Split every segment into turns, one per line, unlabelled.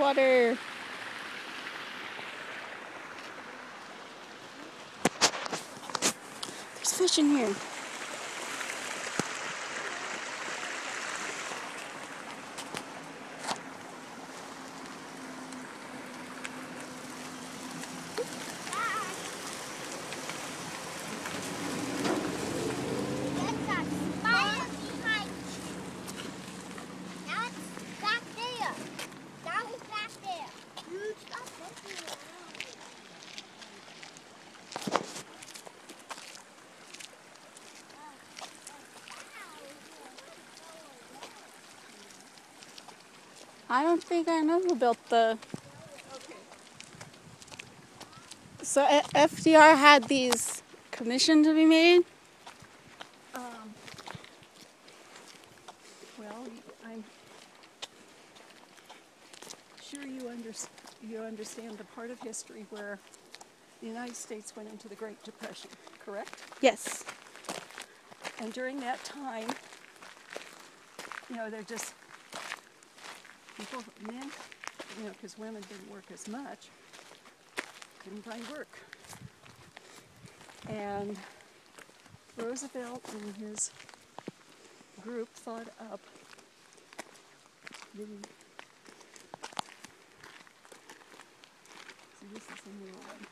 water. There's fish in here.
That's a spider behind you. Now it's back there. Now it's back there. You stop looking around.
I don't think I know who built the. So FDR had these commissioned to be made.
Um, well, I'm sure you, under, you understand the part of history where the United States went into the Great Depression, correct?
Yes.
And during that time, you know, they're just people, men, you know, because women didn't work as much, couldn't find work. And Roosevelt and his group thought up the. So this is the new one.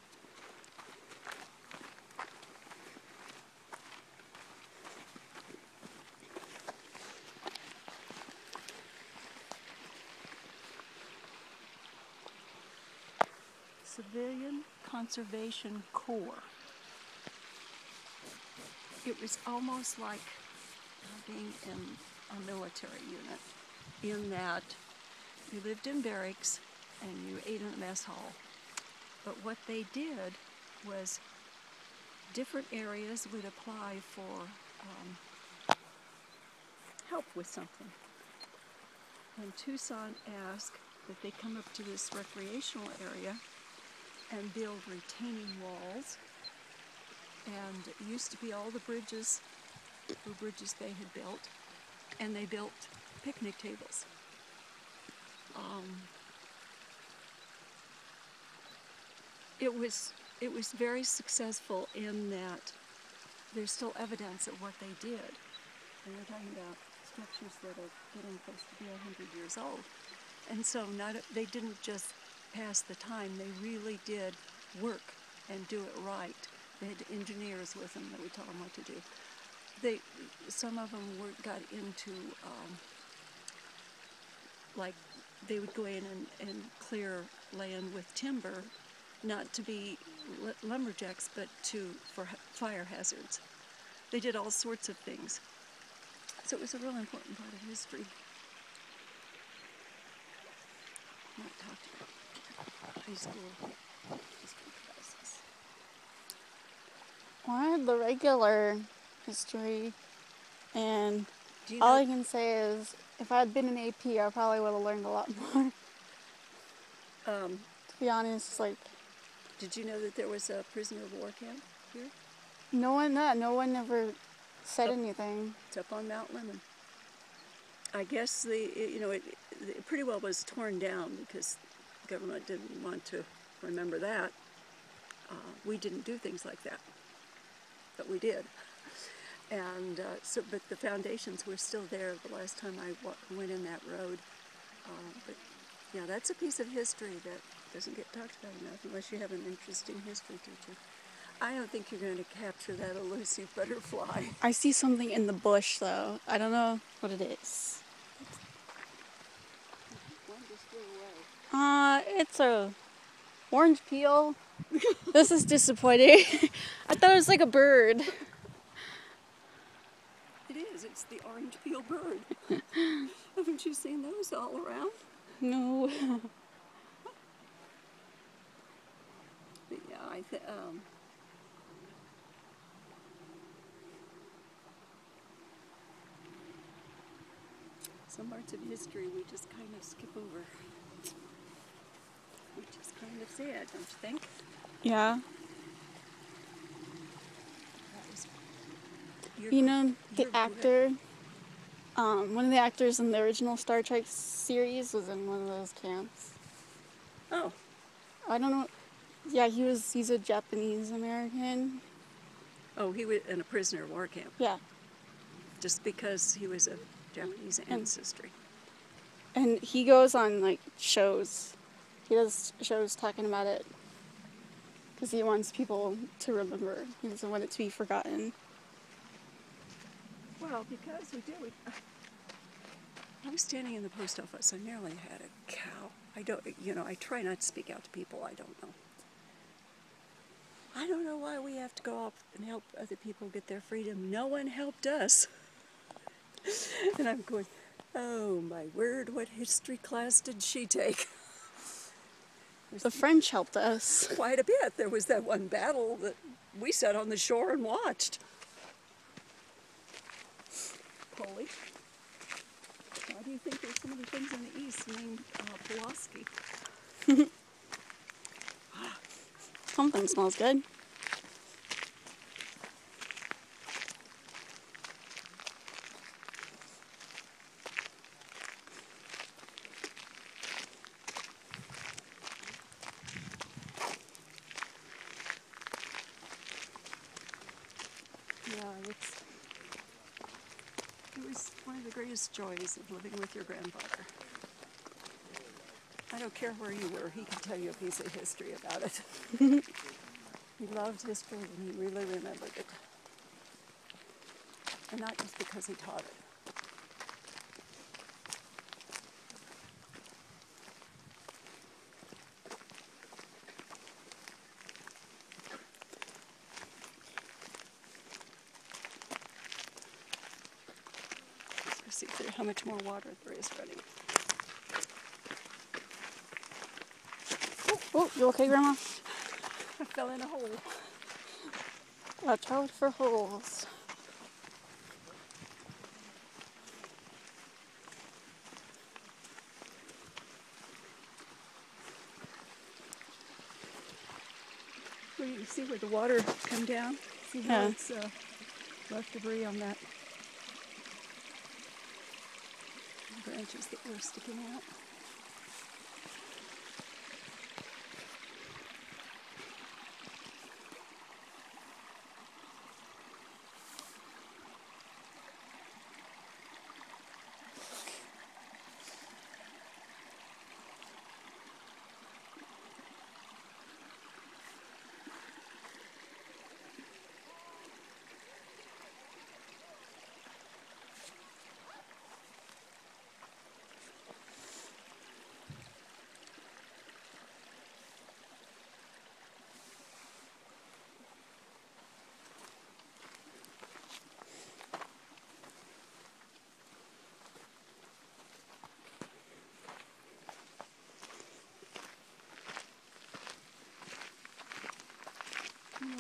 Civilian Conservation Corps. It was almost like being in a military unit, in that you lived in barracks and you ate in a mess hall. But what they did was different areas would apply for um, help with something. And Tucson asked that they come up to this recreational area and build retaining walls. And it used to be all the bridges, the bridges they had built, and they built picnic tables. Um, it was it was very successful in that there's still evidence of what they did. And we're talking about structures that are getting close to be 100 years old. And so not they didn't just pass the time, they really did work and do it right. They had engineers with them that would tell them what to do. They, some of them were, got into, um, like, they would go in and, and clear land with timber, not to be lumberjacks, but to for fire hazards. They did all sorts of things. So it was a real important part of history. Not talked about high school history.
Well, I had the regular history, and
Do you
all
know,
I can say is if I had been an AP, I probably would have learned a lot more.
um,
to be honest, like
did you know that there was a prisoner of war camp here?
no one, uh, no one ever said
Oh.
anything.
It's up on Mount Lemmon. I guess the you know it, it pretty well was torn down because government didn't want to remember that. Uh, we didn't do things like that, but we did. And uh, so, but the foundations were still there the last time I went in that road. Uh, but yeah, that's a piece of history that doesn't get talked about enough unless you have an interesting history teacher. I don't think you're going to capture that elusive butterfly.
I see something in the bush though. I don't know what it is.
One just flew away.
Uh, it's a orange peel. this is disappointing. I thought it was like a bird.
It is. It's the orange peel bird. Haven't you seen those all around?
No.
But yeah, I th- um, some parts of history we just kind of skip over. Which is kind of sad, don't you think?
Yeah.
That was your
You know the actor. Um, one of the actors in the original Star Trek series was in one of those camps.
Oh,
I don't know. Yeah, he was. He's a Japanese American.
oh, he was in a prisoner of war camp
Yeah,
just because he was of Japanese ancestry.
and he goes on like shows. He does shows talking about it because he wants people to remember. He doesn't want it to be forgotten.
Well, because we did. We, I was standing in the post office. I nearly had a cow. I don't, you know, I try not to speak out to people I don't know. I don't know why we have to go off and help other people get their freedom. No one helped us. and I'm going, oh my word, what history class did she take?
The French helped us.
Quite a bit. There was that one battle that we sat on the shore and watched. Polly, why do you think there's so many things in the east named uh, Pulaski?
Something smells good.
Yeah, it's, it was one of the greatest joys of living with your grandfather. I don't care where you were, he could tell you a piece of history about it. he loved history and he really remembered it. And not just because he taught it. See there- how much more water there is running.
Oh, you okay, Grandma?
I fell in a hole.
Watch out for holes.
Well, you see where the water come down. See how
Yeah.
it's uh, left debris on that branches that were sticking out.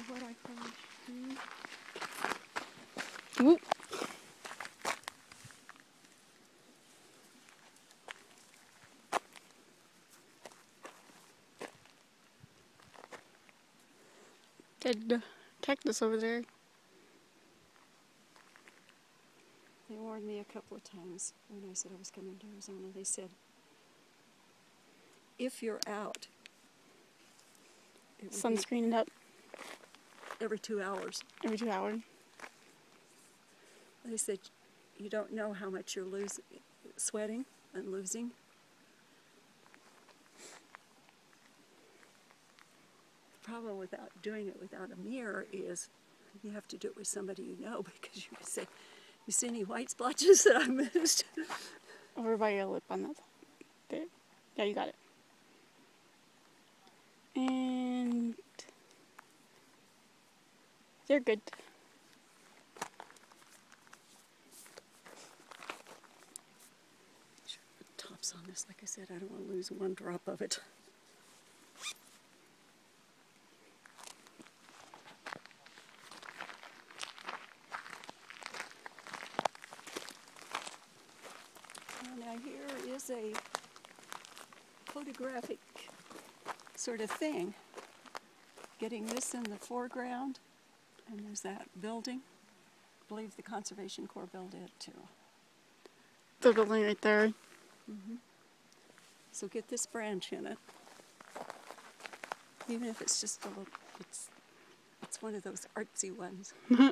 What I probably should do?
Whoop. Dead cactus over there.
They warned me a couple of times when I said I was coming to Arizona. They said, if you're out, it would
Sunscreen it up
every two hours.
every two hours.
They said, you don't know how much you're losing, sweating and losing. The problem without doing it without a mirror is you have to do it with somebody you know because you can say, you see any white splotches that I missed?
Over by your lip on that side. There. Yeah, you got it. And you're good.
Sure, tops on this. Like I said, I don't want to lose one drop of it. Now here is a photographic sort of thing. Getting this in the foreground, and there's that building. I believe the Conservation Corps built it too.
The building right there. Mm-hmm.
So get this branch in it. even if it's just a little. It's it's one of those artsy ones. Mm-hmm.